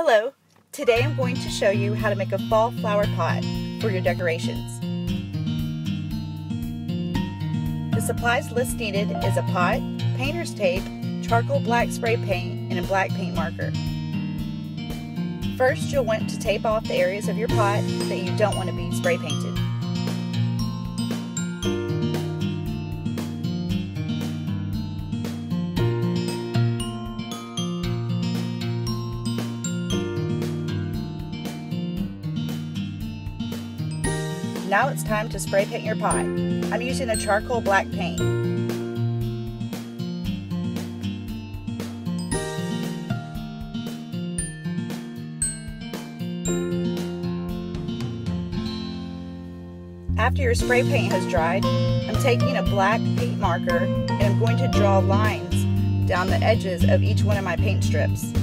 Hello, today I'm going to show you how to make a fall flower pot for your decorations. The supplies list needed is a pot, painter's tape, charcoal black spray paint, and a black paint marker. First, you'll want to tape off the areas of your pot that you don't want to be spray painted. Now it's time to spray paint your pot. I'm using a charcoal black paint. After your spray paint has dried, I'm taking a black paint marker and I'm going to draw lines down the edges of each one of my paint strips.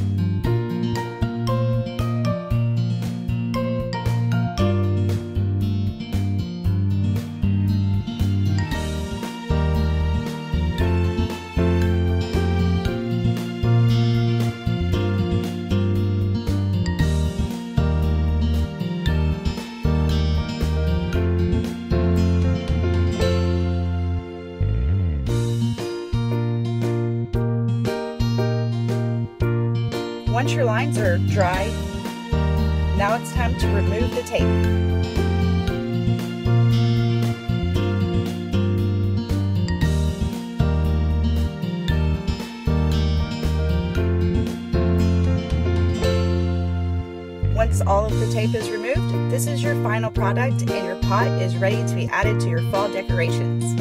Once your lines are dry, now it's time to remove the tape. Once all of the tape is removed, this is your final product and your pot is ready to be added to your fall decorations.